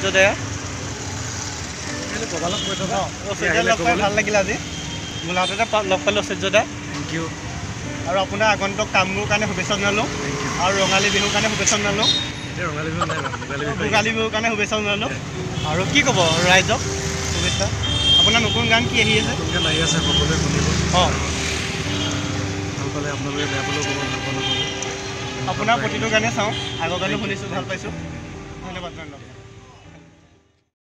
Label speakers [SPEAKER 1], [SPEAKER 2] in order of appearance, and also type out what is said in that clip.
[SPEAKER 1] সূৰ্য দে। ভাল লাগিল আজি। গোলাঘাটতে লগ পালোঁ সূৰ্য
[SPEAKER 2] থেংক ইউ
[SPEAKER 1] আৰু আপোনাৰ আগন্তুক কামবোৰ কাৰণে শুভেচ্ছা জনালোঁ। আৰু ৰঙালী বিহুৰ কাৰণে শুভেচ্ছা জনালোঁ।
[SPEAKER 2] ভোগালী
[SPEAKER 1] বিহুৰ কাৰণে শুভেচ্ছা জনালোঁ। আৰু কি ক'ব ৰাইজক শুভেচ্ছা। আপোনাৰ নতুন গান কি আহি আছে?
[SPEAKER 2] আহি আছে সকলোৱে শুনিব।
[SPEAKER 1] অঁ।
[SPEAKER 2] ভাল পালে আপোনালোকে বেয়া পালেও ক'ব ভাল পালেও ক'ব।
[SPEAKER 1] আপোনাৰ প্ৰতিটো গানে চাওঁ। আগৰ গানো শুনিছোঁ ভাল পাইছোঁ। ধন্যবাদ ধন্যবাদ।